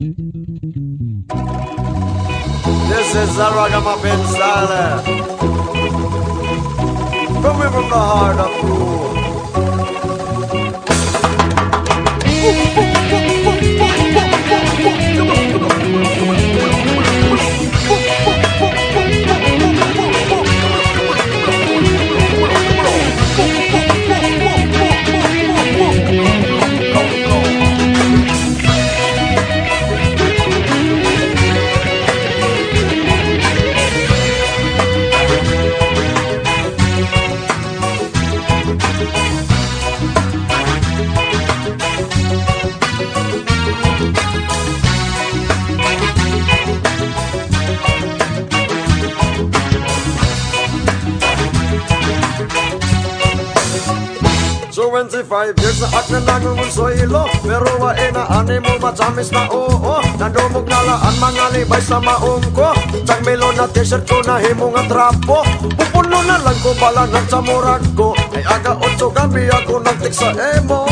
This is the Ragamuffin style. Coming from the heart of rule. So 25 years na at nanangungon sa ilo Pero wa inaani mo matamis na oo. Nandumog na laan mga libay sa maong ko. Tang melo na t-shirt ko na himo nga trapo Pupuno na lang ko bala ng ko. Ay aga 8 gabi ako nagtik sa emo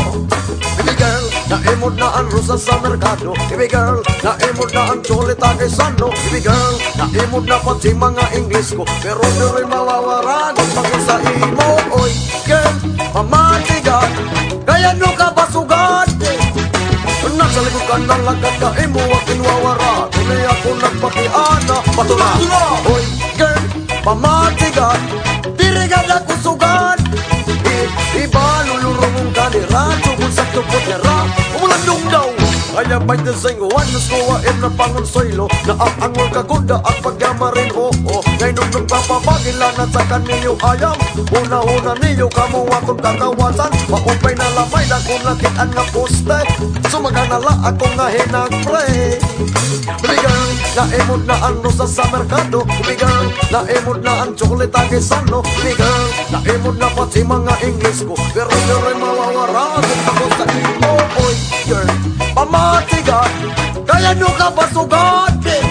Naimod na ang rusa sa merkado. Baby girl, naimod na ang cholita kay Sano Baby girl, naimod na pati mga English ko. Pero di rin mawawaran Pag sa imo, oy girl Mamatigan, kaya no ka basugan Nasa likod ka ng lagat ka imo aking wawara Kuni ako nagpakiana. Patula, oy girl Mamatigan, dirigan ako sugan Kaya by the sing One is ko wain na pangon soylo Na ang angol kagunda At pagyamarin ho ho Ngay nung papapagila Na sa kaninyo ayam Una-una niyo Kamu akong kakawasan. Maupay na lamay Na kung nakitaan nga poste Sumaganala ako nga hinag-pray Baby girl, naimod na ang rosa sa merkado. Girl, naimod na ang chocolate kay Sano. Baby girl, naimod na pati mga English ko. Pero di rin mawawara Kung ako sa imo, mayor pamatigas Kaya nyo ka ba sugatin?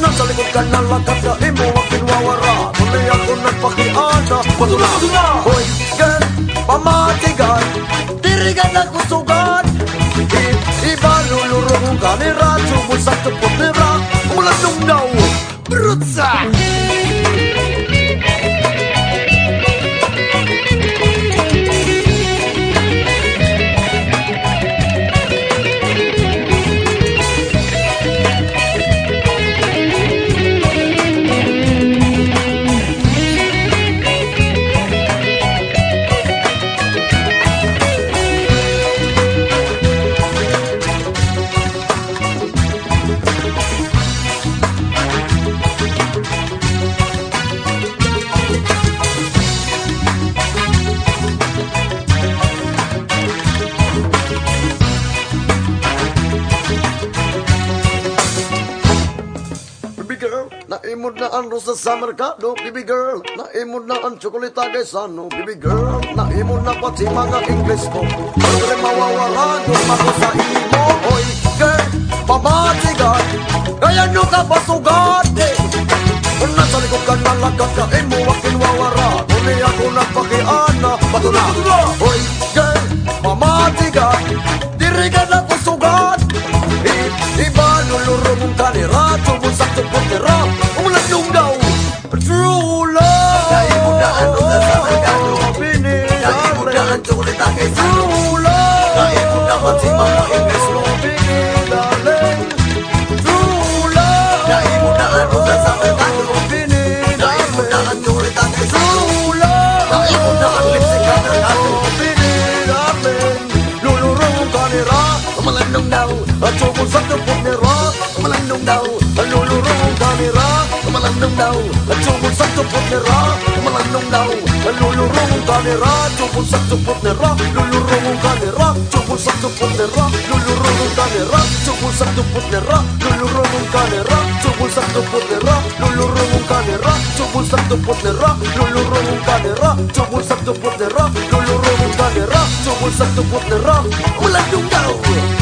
Nasa likod ka na lakas sa imo ang pinwawara Tuloy ako nagpakiana Patula! Hoy, gan, pamatigas naimod na ang rosa sa merkado Baby girl, naimod na ang tsokolita kay Sano Baby girl, naimod na pati mga English ko. Pagre mawawala, kung ako sa imo Oy, girl, pamatigan Kaya nyo ka basugan eh. Kung nasa likod ka na lagat ka imo Akin wawara, di ako nagpakiana Patuna, oy, girl, pamatigan Diri ka na kusugan I- Iba luluro mong kanira Tubos at tupot len chung le ta ke sa ta e ku ta ma ting ma ma e ke su ta e ku ta an ta sa ta ta ku ta e ku ta an chung le ta ke sa ta e ku ta an le se ka ta ta ku lu lu ru ka ni ra ma lan dong dau a chu ku sa ta ku ni ra ma lan Lulu nera. Lulu rum kanera, chupul sak chupul nera. Lulu rum kanera, chupul sak chupul nera. Lulu rum kanera, chupul sak chupul nera. Lulu rum kanera, chupul sak chupul nera. Lulu rum kanera, chupul sak chupul nera. Lulu rum kanera, chupul sak chupul nera. Lulu rum nera. Lulu nera. Lulu rum nera. Lulu nera. Nera.